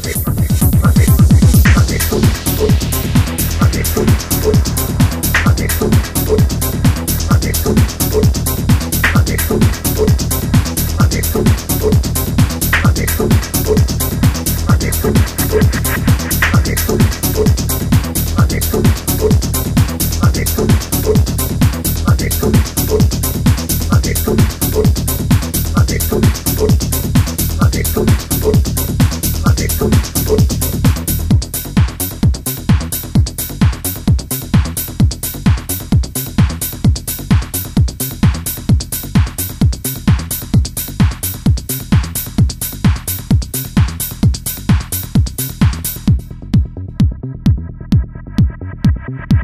t h a y Thank you.